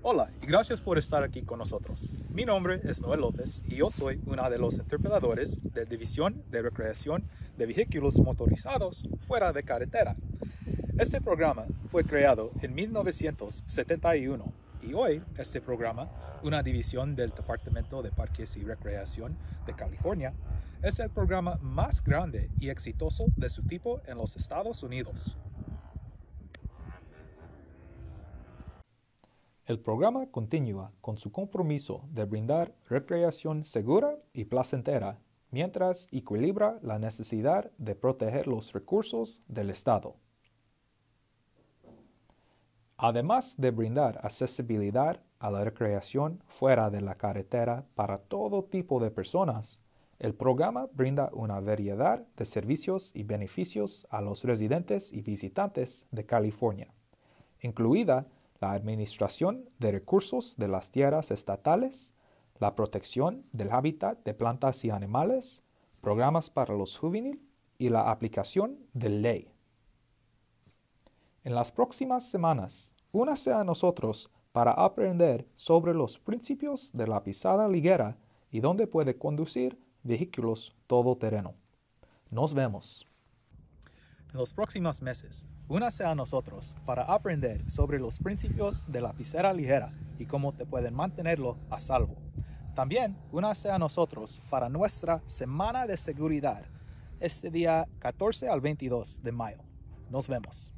Hola y gracias por estar aquí con nosotros. Mi nombre es Noel López y yo soy uno de los interpretadores de División de Recreación de Vehículos Motorizados fuera de carretera. Este programa fue creado en 1971 y hoy este programa, una división del Departamento de Parques y Recreación de California, es el programa más grande y exitoso de su tipo en los Estados Unidos. El programa continúa con su compromiso de brindar recreación segura y placentera mientras equilibra la necesidad de proteger los recursos del Estado. Además de brindar accesibilidad a la recreación fuera de la carretera para todo tipo de personas, el programa brinda una variedad de servicios y beneficios a los residentes y visitantes de California, incluida la administración de recursos de las tierras estatales, la protección del hábitat de plantas y animales, programas para los juveniles y la aplicación de ley. En las próximas semanas, únase a nosotros para aprender sobre los principios de la pisada liguera y dónde puede conducir vehículos todoterreno. Nos vemos. Los próximos meses, únase a nosotros para aprender sobre los principios de la piscera ligera y cómo te pueden mantenerlo a salvo. También únase a nosotros para nuestra Semana de Seguridad este día 14 al 22 de mayo. Nos vemos.